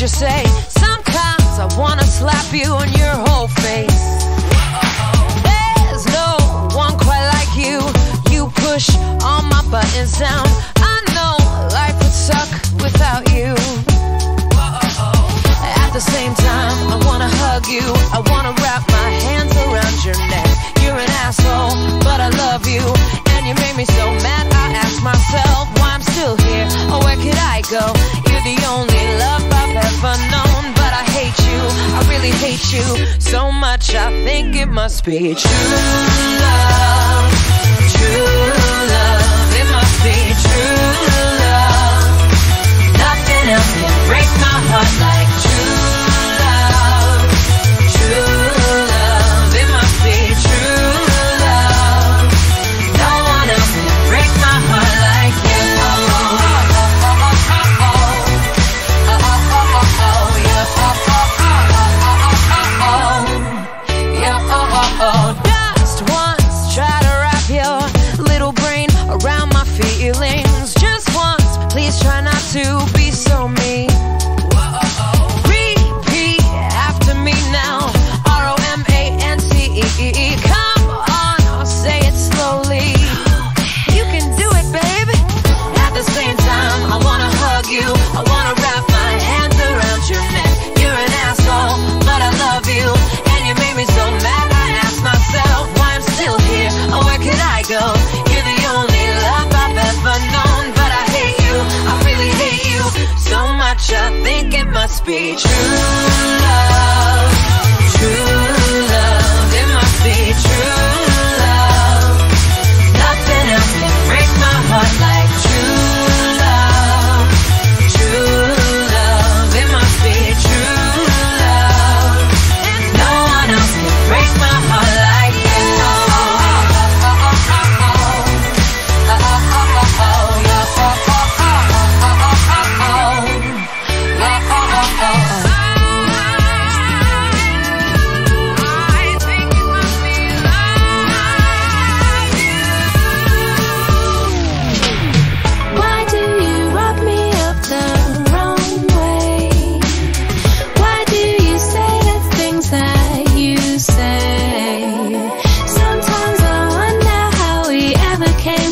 you say? Sometimes I wanna slap you on your whole face. There's no one quite like you. You push all my buttons down. I know life would suck without you. At the same time, I wanna hug you. I wanna wrap my hands around your neck. You're an asshole, but I love you. And you made me so mad, I ask myself why I'm still here. Or where could I go? You're the only ever known. But I hate you, I really hate you so much. I think it must be true Oh, Just once, try to wrap your little brain around my feelings. Just once, please try not to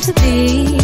to be.